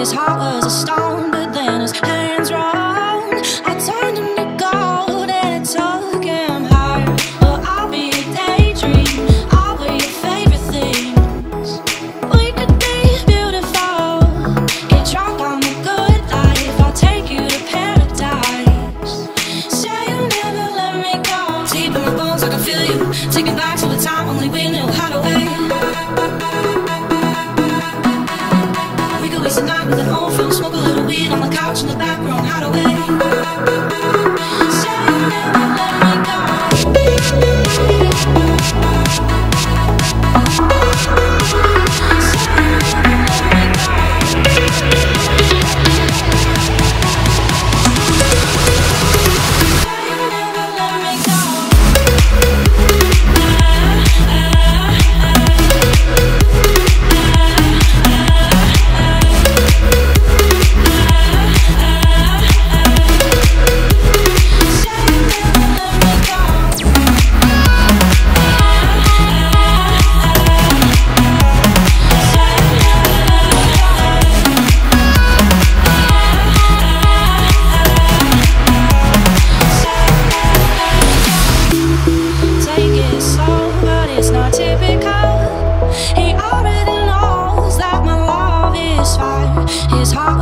His heart was a star. Only we knew how to. We could waste the night with an old film, smoke a little weed on the couch in the back room, how to.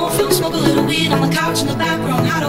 phone. Feel smoke a little weed on the couch in the back room. How?